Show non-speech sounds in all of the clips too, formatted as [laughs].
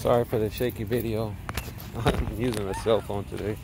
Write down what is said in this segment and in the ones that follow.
Sorry for the shaky video. [laughs] I'm using a cell phone today.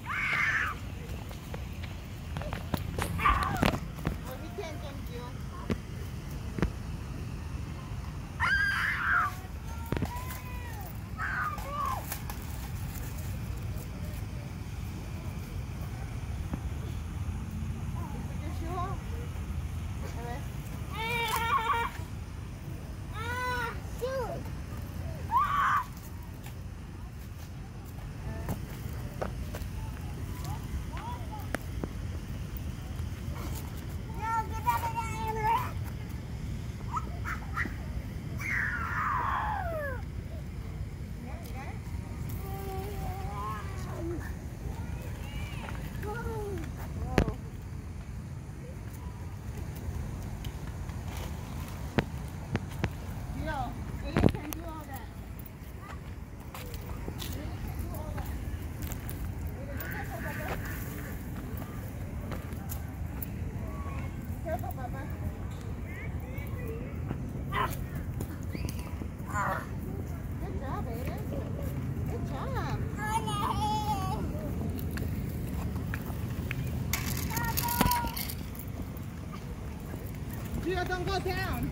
Gio, don't go down.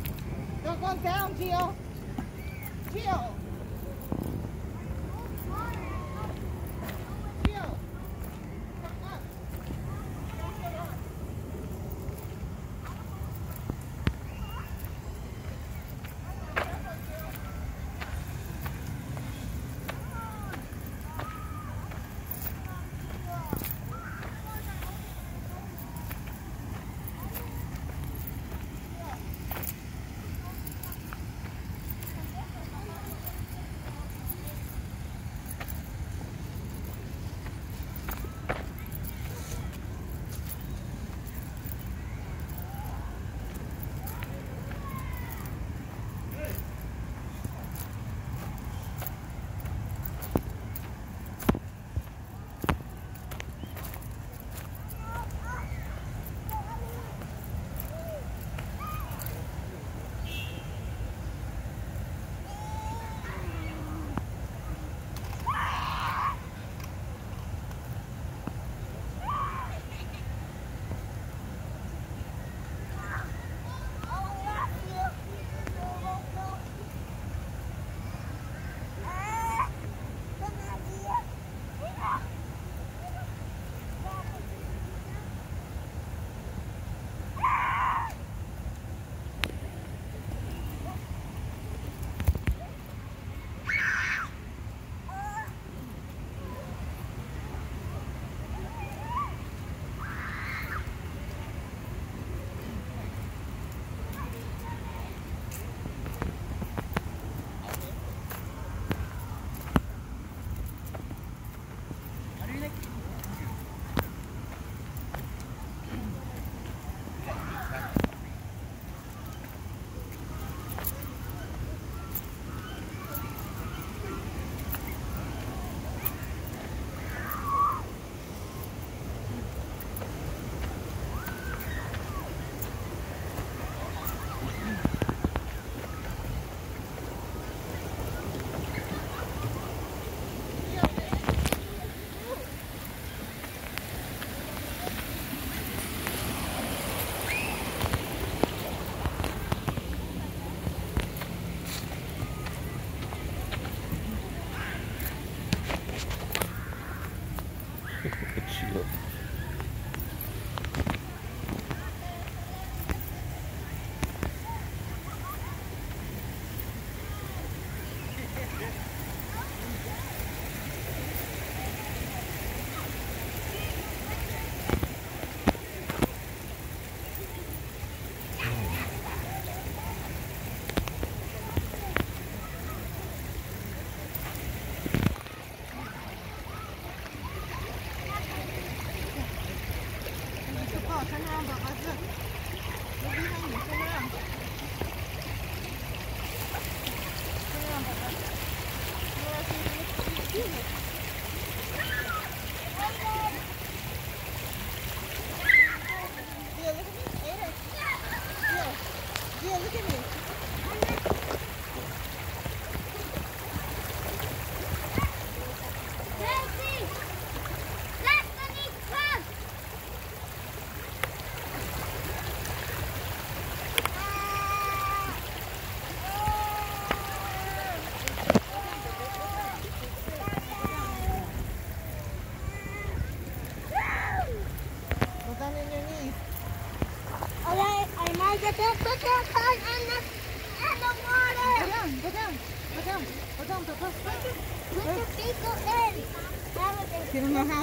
Don't go down, Gio. Gio.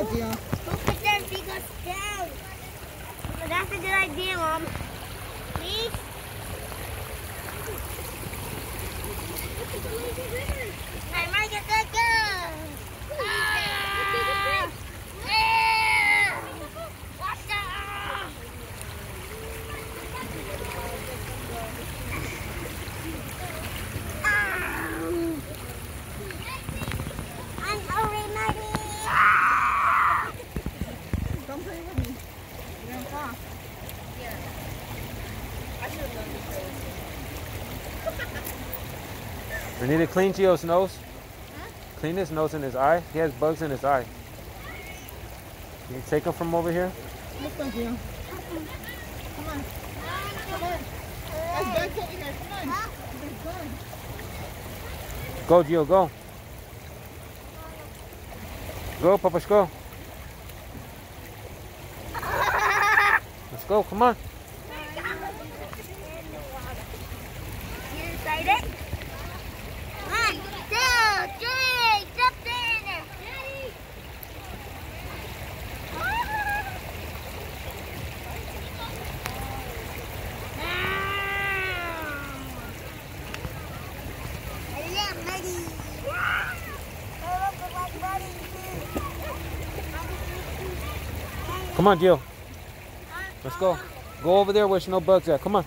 Don't. Put feet go down. But that's a good idea, Mom. Please? I might get that go. Need to clean Gio's nose. Clean his nose and his eye. He has bugs in his eye. Can you take him from over here? Let's go, Gio. Come on. Come on. There's bugs over here. Come on. There's bugs. Go, Gio, go. Go, Papa's [laughs] go. Let's go, come on. You excited? One, two, three, jump in. Hello, buddy. I look like buddy. Come on, Gio. Let's go. Go over there where there's no bugs at. Come on.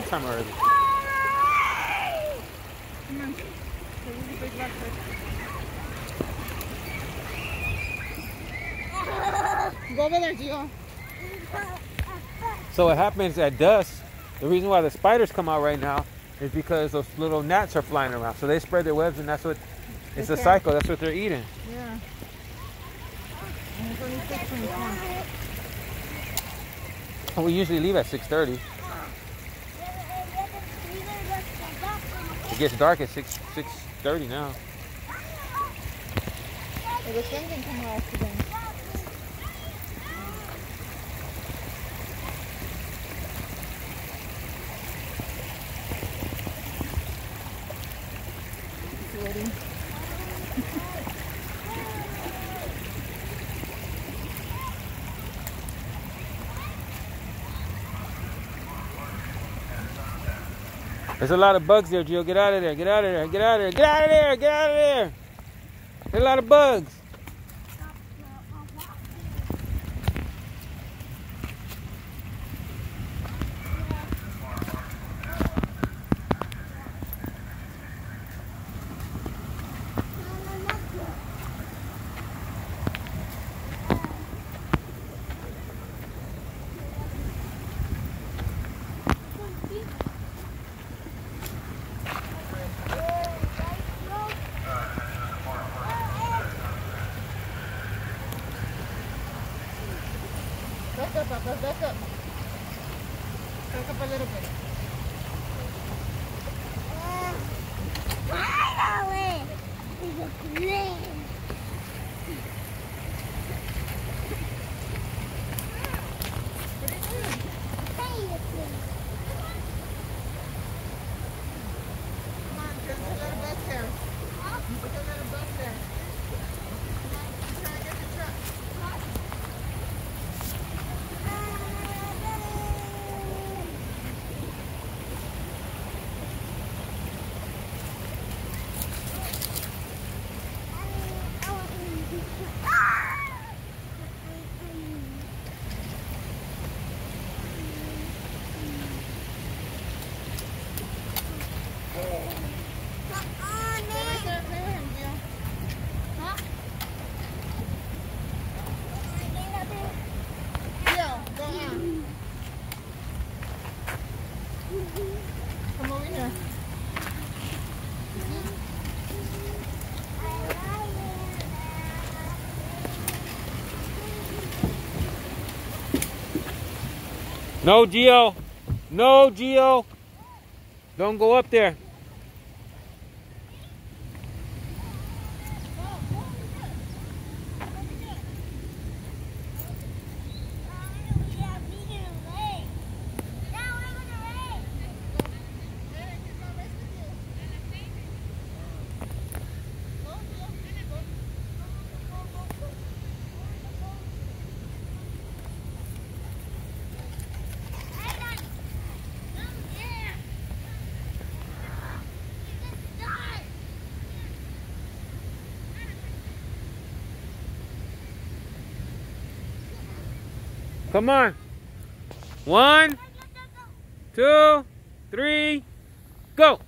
Nighttime already. Come on. Take a big rock. Go over there, Gio. So what happens at dusk, the reason why the spiders come out right now is because those little gnats are flying around. So they spread their webs and that's what, it's a cycle. That's what they're eating. Yeah. And it's only 6:24. We usually leave at 6.30. It gets dark at 6, 6.30 now. The sun can There's a lot of bugs there, Gio. Get out of there. Get out of there. Get out of there. Get out of there. Get out of there. There's a lot of bugs. Back up, Papa. Back up. Back up a little bit. Finally! It's a plane. What are you doing? Come on, there's a little bus there. There's a little bus there. Come on, I'm trying to get the truck. Play right there. Play with him, Gio. Gio, go on. Come over here. No, Gio. No, Gio. Don't go up there. Come on. One, two, three, go.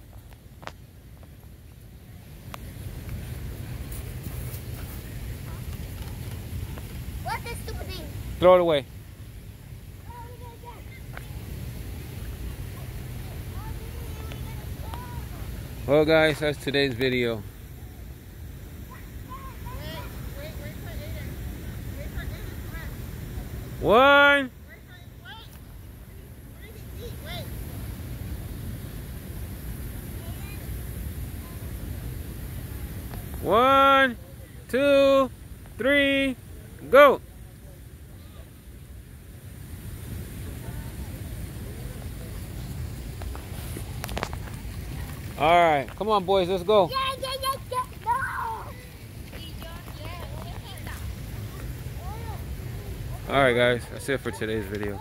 What's this stupid thing? Throw it away. Well, guys, that's today's video. Wait. one, two, three, go. All right, come on, boys, let's go. Yeah, yeah, yeah, yeah. No! All right, guys, that's it for today's video.